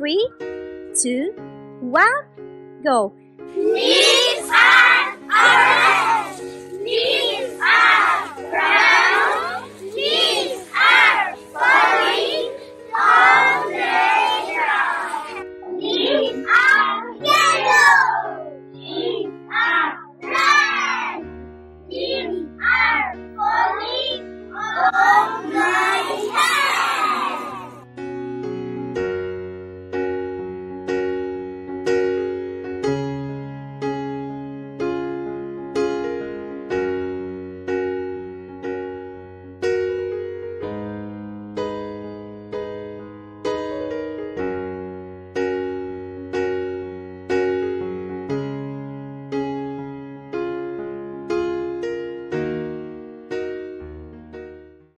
three, two, one, go. Knees are orange. Knees are brown. Knees are falling on the ground. Knees are yellow. Knees are red. Knees are falling on